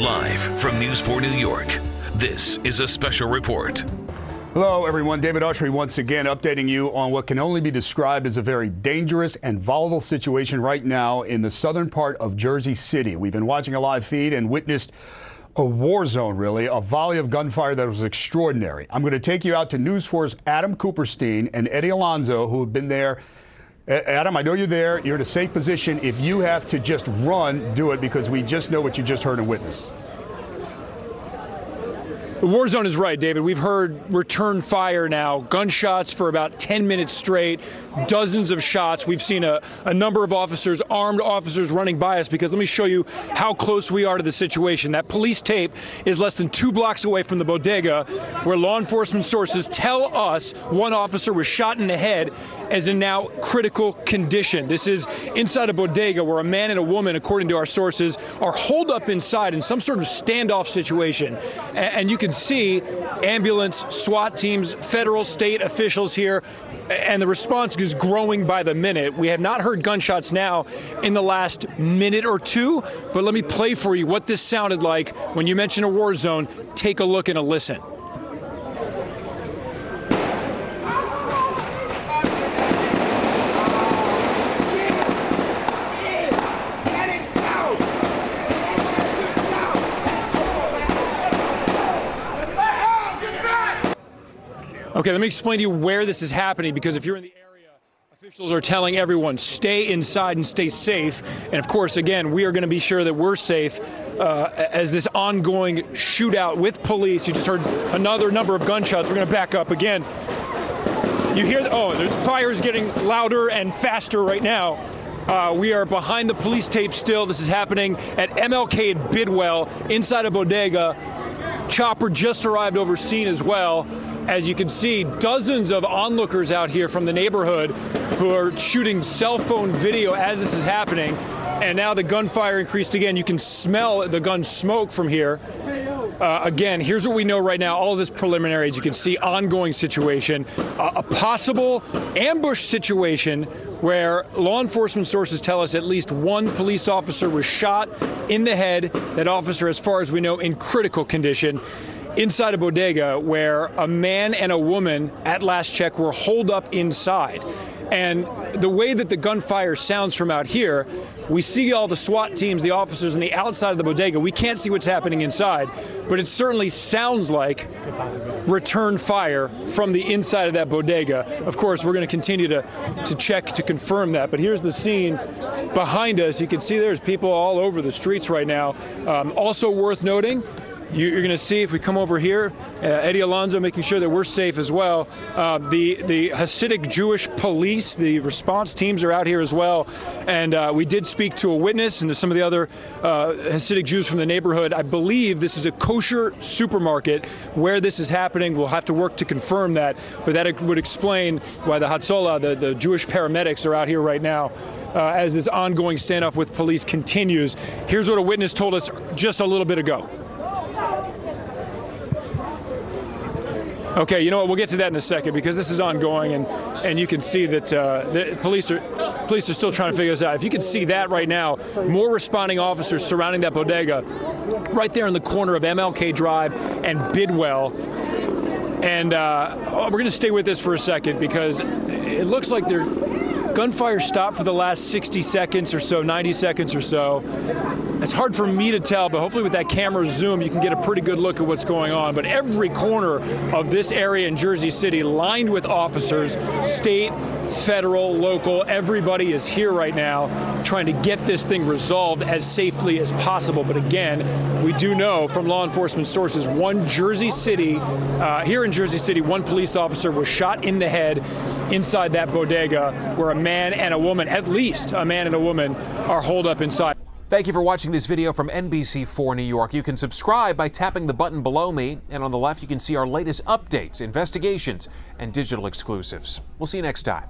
Live from News 4 New York, this is a special report. Hello, everyone. David Ushery once again updating you on what can only be described as a very dangerous and volatile situation right now in the southern part of Jersey City. We've been watching a live feed and witnessed a war zone, really, a volley of gunfire that was extraordinary. I'm going to take you out to News 4's Adam Kuperstein and Eddie Alonzo, who have been there. Adam, I know you're there. You're in a safe position. If you have to just run, do it because we just know what you just heard and witnessed. The war zone is right, David. We've heard return fire now, gunshots for about 10 minutes straight, dozens of shots. We've seen a, a number of officers, armed officers, running by us because let me show you how close we are to the situation. That police tape is less than two blocks away from the bodega where law enforcement sources tell us one officer was shot in the head as in now critical condition. This is inside a bodega where a man and a woman, according to our sources, are holed up inside in some sort of standoff situation. And you can see ambulance, SWAT teams, federal, state officials here, and the response is growing by the minute. We have not heard gunshots now in the last minute or two, but let me play for you what this sounded like when you mention a war zone. Take a look and a listen. Okay, let me explain to you where this is happening because if you're in the area, officials are telling everyone stay inside and stay safe. And of course, again, we are going to be sure that we're safe uh, as this ongoing shootout with police. You just heard another number of gunshots. We're going to back up again. You hear, the, oh, the fire is getting louder and faster right now. Uh, we are behind the police tape still. This is happening at MLK in Bidwell, inside a bodega. Chopper just arrived over scene as well. As you can see, dozens of onlookers out here from the neighborhood who are shooting cell phone video as this is happening. And now the gunfire increased again. You can smell the gun smoke from here. Uh, again, here's what we know right now. All this preliminary, as you can see, ongoing situation, uh, a possible ambush situation where law enforcement sources tell us at least one police officer was shot in the head. That officer, as far as we know, in critical condition inside a bodega where a man and a woman at last check were holed up inside. And the way that the gunfire sounds from out here, we see all the SWAT teams, the officers on the outside of the bodega. We can't see what's happening inside, but it certainly sounds like return fire from the inside of that bodega. Of course, we're going to continue to, to check to confirm that. But here's the scene behind us. You can see there's people all over the streets right now. Um, also worth noting, you're going to see if we come over here, uh, Eddie Alonso making sure that we're safe as well. Uh, the the Hasidic Jewish police, the response teams are out here as well, and uh, we did speak to a witness and to some of the other uh, Hasidic Jews from the neighborhood. I believe this is a kosher supermarket where this is happening. We'll have to work to confirm that, but that would explain why the Hatzolah, the, the Jewish paramedics, are out here right now. Uh, as this ongoing standoff with police continues. Here's what a witness told us just a little bit ago. Okay, you know what? We'll get to that in a second because this is ongoing, and and you can see that uh, the police are police are still trying to figure this out. If you can see that right now, more responding officers surrounding that bodega, right there in the corner of MLK Drive and Bidwell. And uh, we're going to stay with this for a second because it looks like they're gunfire stopped for the last 60 seconds or so, 90 seconds or so. It's hard for me to tell, but hopefully with that camera zoom, you can get a pretty good look at what's going on. But every corner of this area in Jersey City lined with officers, state, federal, local, everybody is here right now trying to get this thing resolved as safely as possible. But again, we do know from law enforcement sources, one Jersey City, uh, here in Jersey City, one police officer was shot in the head inside that bodega where a man and a woman, at least a man and a woman, are holed up inside. Thank you for watching this video from NBC4 New York. You can subscribe by tapping the button below me, and on the left you can see our latest updates, investigations, and digital exclusives. We'll see you next time.